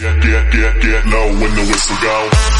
Get, get, get, get low when the whistle go.